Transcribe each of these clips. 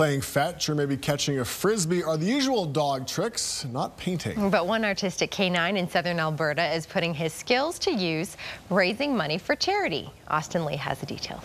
Playing fetch or maybe catching a frisbee are the usual dog tricks, not painting. But one artistic canine in southern Alberta is putting his skills to use, raising money for charity. Austin Lee has the details.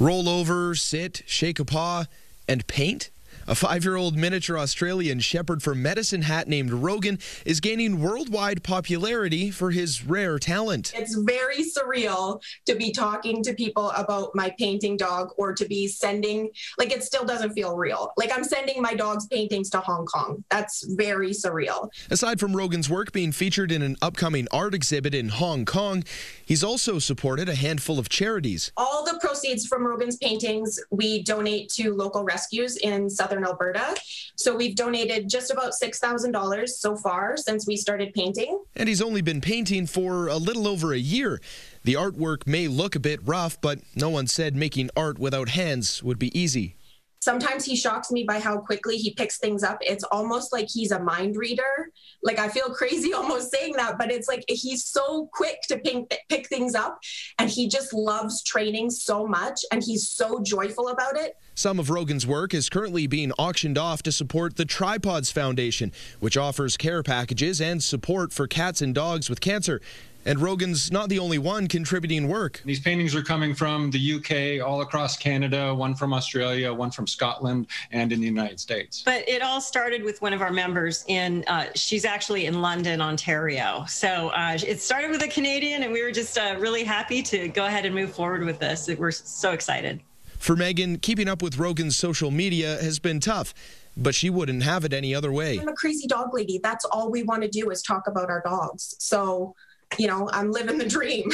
Roll over, sit, shake a paw, and paint? A five year old miniature Australian shepherd from Medicine Hat named Rogan is gaining worldwide popularity for his rare talent. It's very surreal to be talking to people about my painting dog or to be sending, like, it still doesn't feel real. Like, I'm sending my dog's paintings to Hong Kong. That's very surreal. Aside from Rogan's work being featured in an upcoming art exhibit in Hong Kong, he's also supported a handful of charities. All the proceeds from Rogan's paintings we donate to local rescues in southern southern Alberta. So we've donated just about $6,000 so far since we started painting. And he's only been painting for a little over a year. The artwork may look a bit rough, but no one said making art without hands would be easy. Sometimes he shocks me by how quickly he picks things up. It's almost like he's a mind reader. Like I feel crazy almost saying that, but it's like he's so quick to pick, pick things up and he just loves training so much and he's so joyful about it. Some of Rogan's work is currently being auctioned off to support the Tripawds Foundation, which offers care packages and support for cats and dogs with cancer. And Rogan's not the only one contributing work. These paintings are coming from the UK, all across Canada, one from Australia, one from Scotland, and in the United States. But it all started with one of our members in, uh, she's actually in London, Ontario. So uh, it started with a Canadian, and we were just uh, really happy to go ahead and move forward with this. We're so excited. For Megan, keeping up with Rogan's social media has been tough, but she wouldn't have it any other way. I'm a crazy dog lady. That's all we want to do is talk about our dogs. So, you know, I'm living the dream.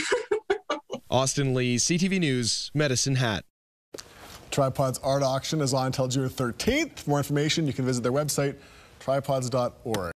Austin Lee, CTV News, Medicine Hat. Tripawds art auction is on until June 13th. For more information, you can visit their website, tripawds.org.